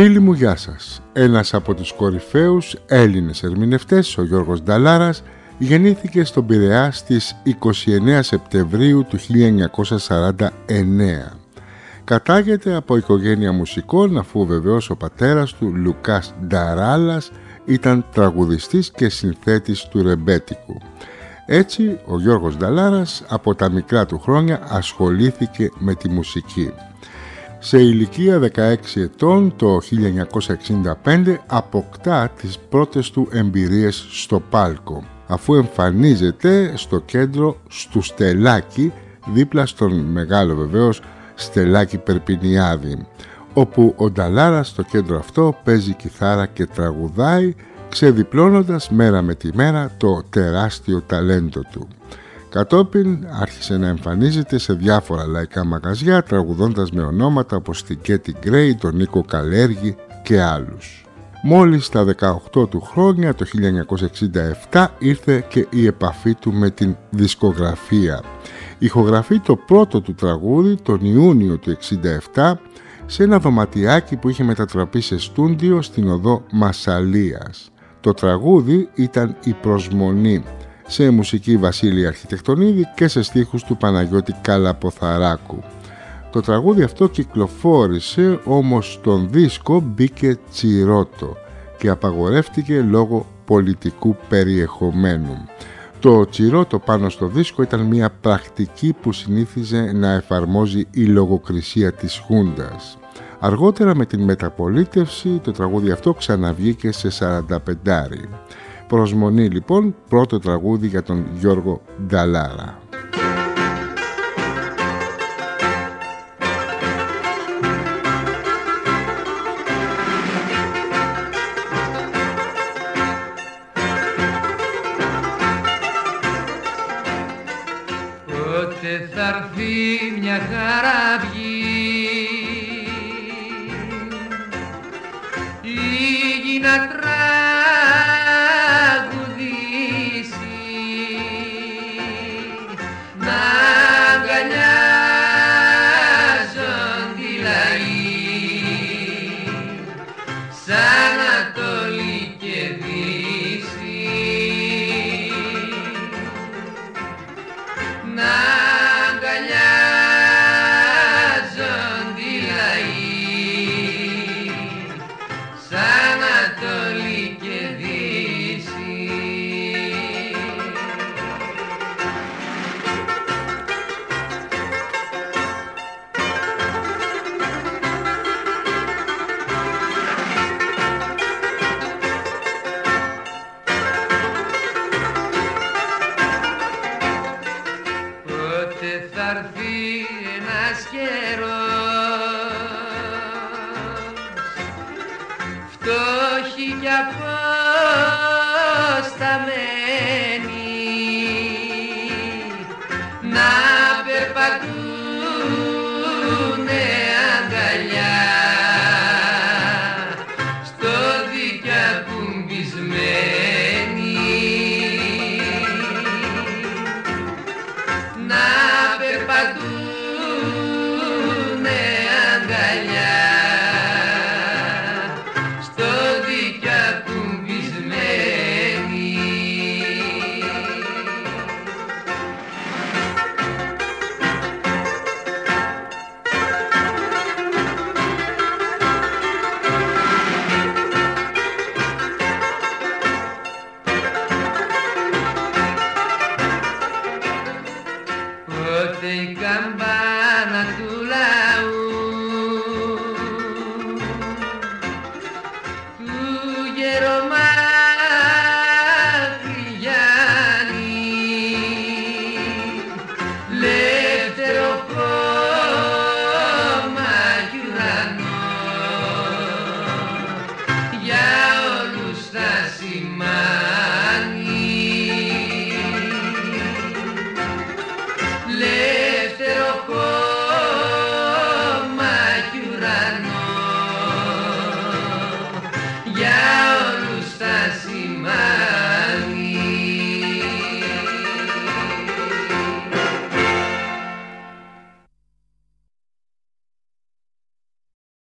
Φίλοι μου γεια σας. Ένας από τους κορυφαίους Έλληνες ερμηνευτές, ο Γιώργος Νταλάρας, γεννήθηκε στον Πειραιά στις 29 Σεπτεμβρίου του 1949. Κατάγεται από οικογένεια μουσικών αφού βεβαίως ο πατέρας του Λουκάς Νταράλας ήταν τραγουδιστής και συνθέτης του ρεμπέτικου. Έτσι ο Γιώργος Νταλάρας από τα μικρά του χρόνια ασχολήθηκε με τη μουσική. Σε ηλικία 16 ετών το 1965 αποκτά τις πρώτες του εμπειρίες στο πάλκο αφού εμφανίζεται στο κέντρο στου Στελάκη δίπλα στον μεγάλο βεβαίως Στελάκη Περπινιάδη όπου ο Νταλάρας στο κέντρο αυτό παίζει κιθάρα και τραγουδάει ξεδιπλώνοντας μέρα με τη μέρα το τεράστιο ταλέντο του. Κατόπιν άρχισε να εμφανίζεται σε διάφορα λαϊκά μαγαζιά τραγουδώντας με ονόματα όπως την Κέτι Γκρέι, τον Νίκο Καλέργη και άλλους. Μόλις στα 18 του χρόνια, το 1967, ήρθε και η επαφή του με την δισκογραφία. Ηχογραφεί το πρώτο του τραγούδι τον Ιούνιο του 1967 σε ένα δωματιάκι που είχε μετατραπεί σε στούντιο στην οδό Μασαλίας. Το τραγούδι ήταν η προσμονή σε μουσική Βασίλη Αρχιτεκτονίδη και σε στίχους του Παναγιώτη Καλαποθαράκου. Το τραγούδι αυτό κυκλοφόρησε όμως στον δίσκο μπήκε τσιρότο και απαγορεύτηκε λόγω πολιτικού περιεχομένου. Το τσιρότο πάνω στο δίσκο ήταν μια πρακτική που συνήθιζε να εφαρμόζει η λογοκρισία της Χούντας. Αργότερα με την μεταπολίτευση το τραγούδι αυτό ξαναβγήκε σε 45 Προσμονή λοιπόν πρώτο τραγούδι για τον Γιώργο Νταλάρα. Sana φτώχει κι απόσταμε